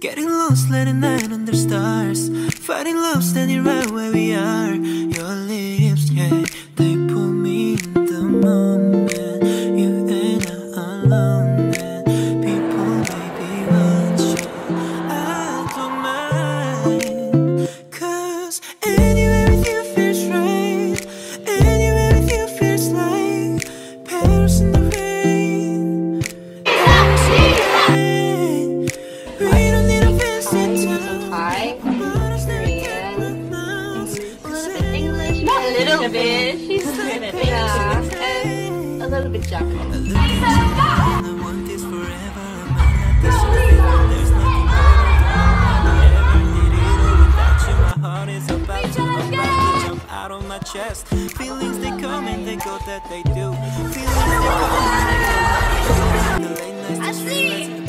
Getting lost late at night under stars. Fighting love standing right where we are. You're chest. Feelings they come and they go that they do. Feelings they come and they go that they do.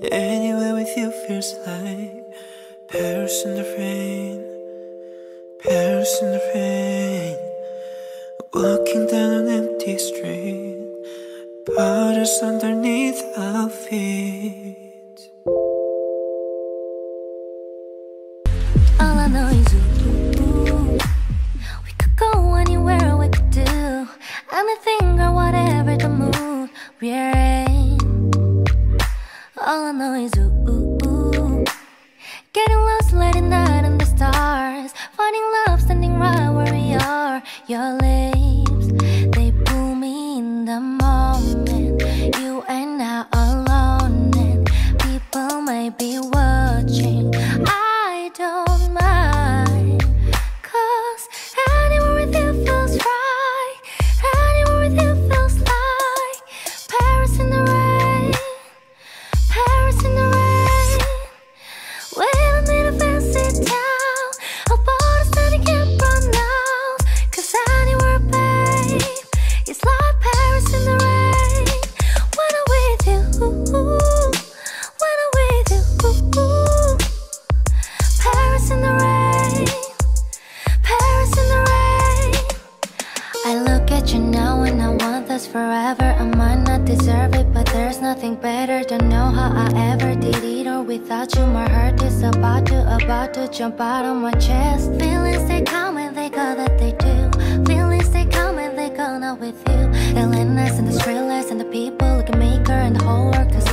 Anywhere with you feels like Paris in the rain. last forever. I might not deserve it But there's nothing better Don't know how I ever did it. Or without you my heart is about to About to jump out of my chest. Feelings they come and they go that they do. Feelings they come and they go not with you. The and the street And the people like a maker and the whole world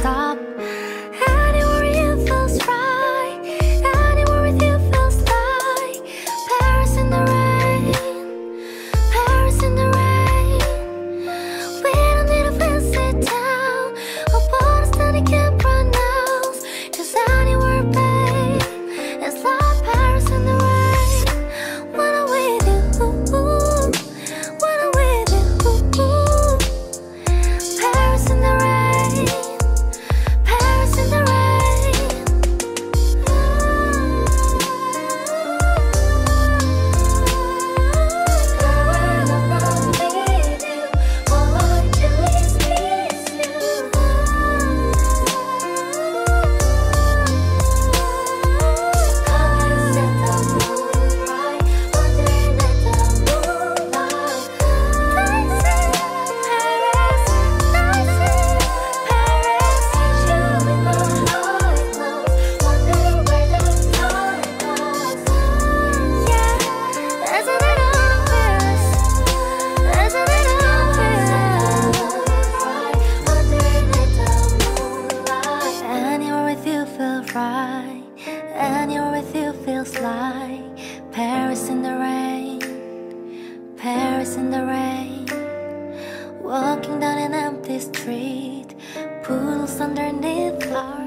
street, pools underneath our.